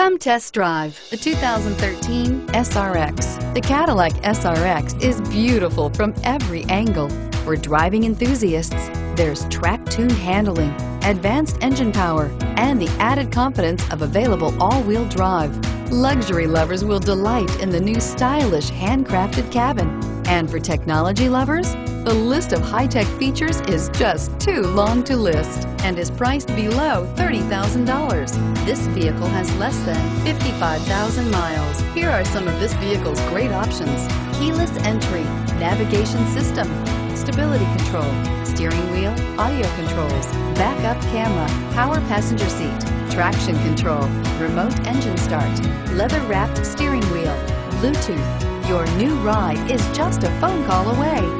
Come test drive the 2013 SRX. The Cadillac SRX is beautiful from every angle. For driving enthusiasts, there's track-tuned handling, advanced engine power, and the added confidence of available all-wheel drive. Luxury lovers will delight in the new stylish handcrafted cabin. And for technology lovers, the list of high-tech features is just too long to list and is priced below $30,000. This vehicle has less than 55,000 miles. Here are some of this vehicle's great options. Keyless entry, navigation system, stability control, steering wheel, audio controls, backup camera, power passenger seat, traction control, remote engine start, leather-wrapped steering wheel, Bluetooth. Your new ride is just a phone call away.